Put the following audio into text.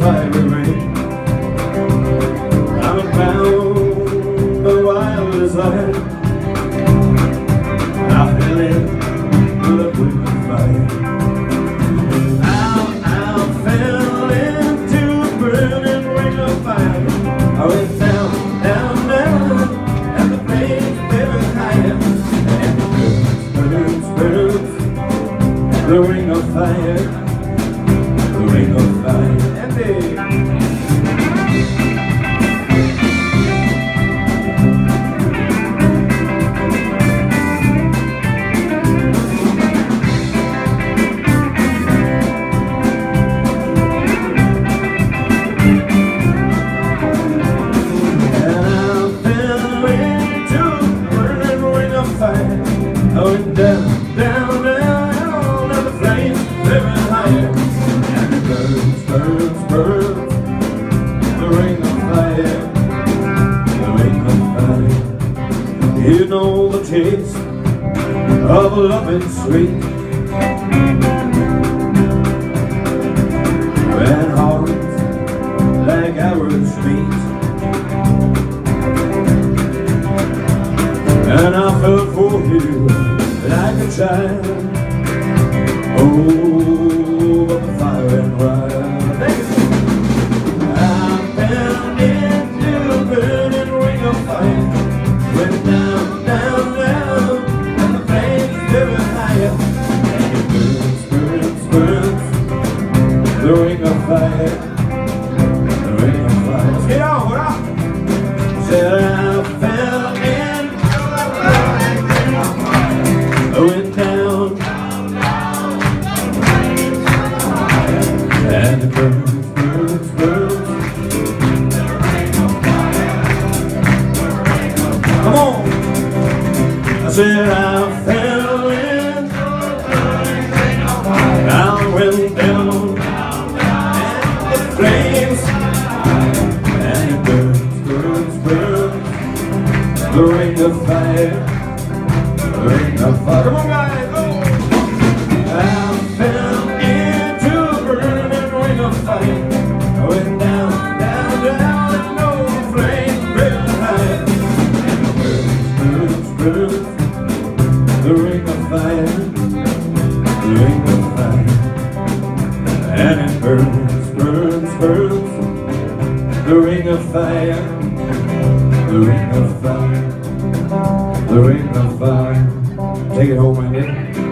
fiery ring I'm bound by wild desire I? Fell into a burning ring of fire. Oh, I went down, down, down And the flames never higher. And it burns, burns, burns The ring of fire. The ring of fire And ring of fire, the ring of fire. You know the taste of loving sweet. When Come on. I said I fell in for the rain of fire. I went down. And the flames. And it burns, burns, burns. The ring of fire The ring of fire, the ring of fire. And it burns, burns, burns. The ring of fire, the ring of fire. The ring of fire. Take it home, man.